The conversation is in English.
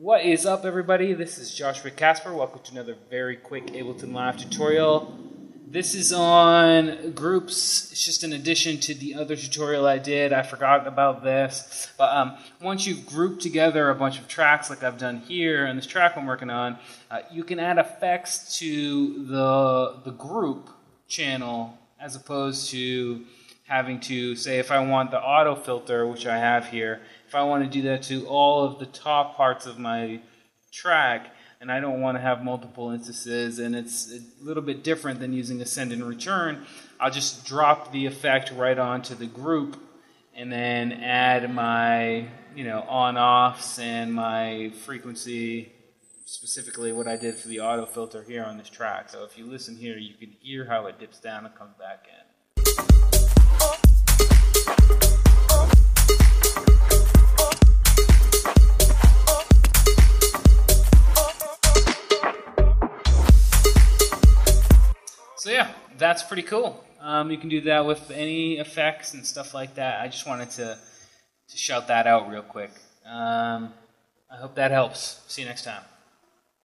What is up, everybody? This is Joshua Casper. Welcome to another very quick Ableton Live tutorial. This is on groups. It's just an addition to the other tutorial I did. I forgot about this. But um, once you've grouped together a bunch of tracks like I've done here and this track I'm working on, uh, you can add effects to the, the group channel as opposed to having to say if I want the auto filter, which I have here, if I want to do that to all of the top parts of my track, and I don't want to have multiple instances, and it's a little bit different than using a send and return, I'll just drop the effect right onto the group and then add my you know on-offs and my frequency specifically what I did for the auto filter here on this track. So if you listen here, you can hear how it dips down and comes back in. So yeah, that's pretty cool. Um, you can do that with any effects and stuff like that. I just wanted to, to shout that out real quick. Um, I hope that helps. See you next time.